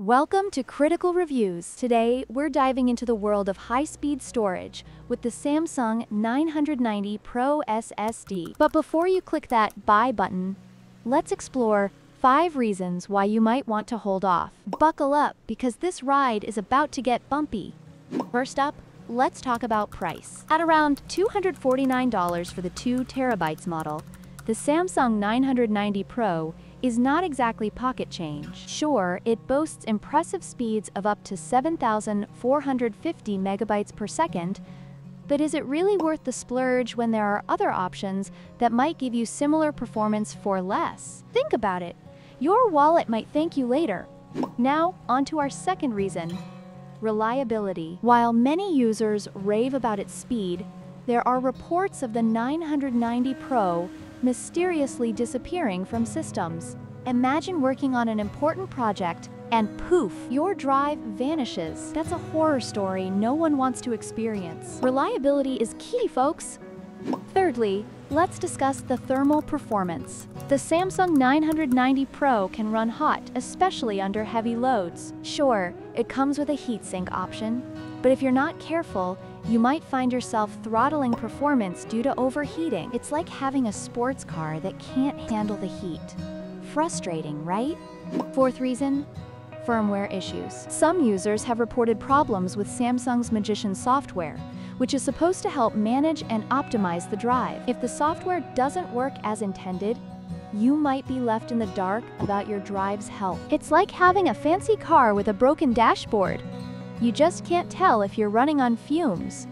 Welcome to Critical Reviews. Today, we're diving into the world of high-speed storage with the Samsung 990 Pro SSD. But before you click that buy button, let's explore 5 reasons why you might want to hold off. Buckle up because this ride is about to get bumpy. First up, let's talk about price. At around $249 for the 2 terabytes model, the Samsung 990 Pro is not exactly pocket change. Sure, it boasts impressive speeds of up to 7,450 megabytes per second, but is it really worth the splurge when there are other options that might give you similar performance for less? Think about it. Your wallet might thank you later. Now, on to our second reason, reliability. While many users rave about its speed, there are reports of the 990 Pro mysteriously disappearing from systems. Imagine working on an important project and poof, your drive vanishes. That's a horror story no one wants to experience. Reliability is key, folks. Thirdly, let's discuss the thermal performance. The Samsung 990 Pro can run hot, especially under heavy loads. Sure, it comes with a heatsink option, but if you're not careful, you might find yourself throttling performance due to overheating. It's like having a sports car that can't handle the heat. Frustrating, right? Fourth reason, firmware issues. Some users have reported problems with Samsung's Magician software, which is supposed to help manage and optimize the drive. If the software doesn't work as intended, you might be left in the dark about your drive's health. It's like having a fancy car with a broken dashboard. You just can't tell if you're running on fumes.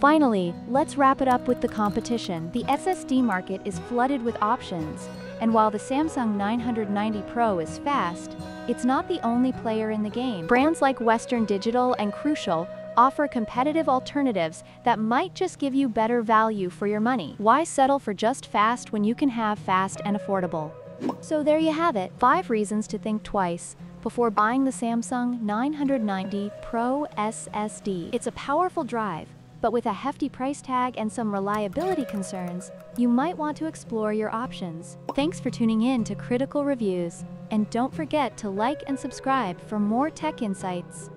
Finally, let's wrap it up with the competition. The SSD market is flooded with options, and while the Samsung 990 Pro is fast, it's not the only player in the game. Brands like Western Digital and Crucial offer competitive alternatives that might just give you better value for your money. Why settle for just fast when you can have fast and affordable? So there you have it, 5 reasons to think twice before buying the Samsung 990 Pro SSD. It's a powerful drive, but with a hefty price tag and some reliability concerns, you might want to explore your options. Thanks for tuning in to Critical Reviews, and don't forget to like and subscribe for more tech insights.